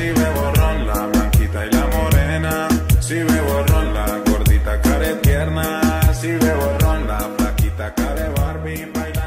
si ve borrón la blanquita y la morena, si ve borrón la gordita care tierna, si ve borrón la flaquita care Barbie.